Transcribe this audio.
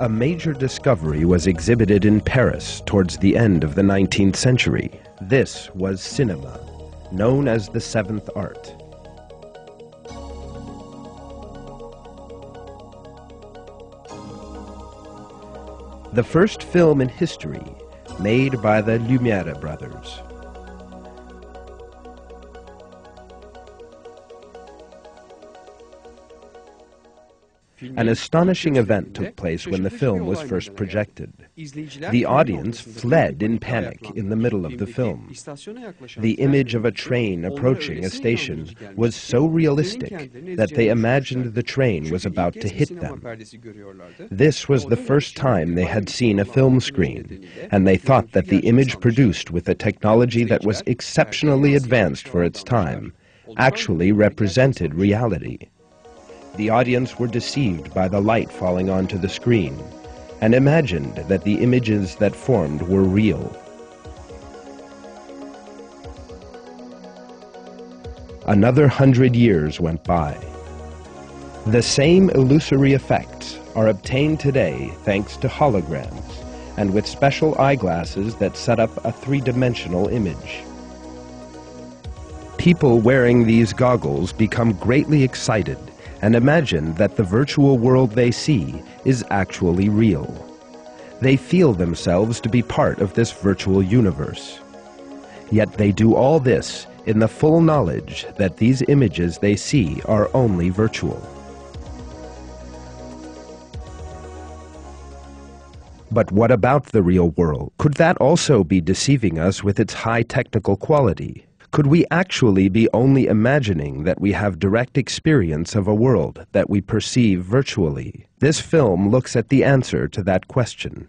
A major discovery was exhibited in Paris towards the end of the 19th century. This was cinema, known as the seventh art. The first film in history made by the Lumiere brothers. An astonishing event took place when the film was first projected. The audience fled in panic in the middle of the film. The image of a train approaching a station was so realistic that they imagined the train was about to hit them. This was the first time they had seen a film screen, and they thought that the image produced with a technology that was exceptionally advanced for its time actually represented reality. The audience were deceived by the light falling onto the screen and imagined that the images that formed were real. Another hundred years went by. The same illusory effects are obtained today thanks to holograms and with special eyeglasses that set up a three-dimensional image. People wearing these goggles become greatly excited and imagine that the virtual world they see is actually real. They feel themselves to be part of this virtual universe. Yet they do all this in the full knowledge that these images they see are only virtual. But what about the real world? Could that also be deceiving us with its high technical quality? Could we actually be only imagining that we have direct experience of a world that we perceive virtually? This film looks at the answer to that question.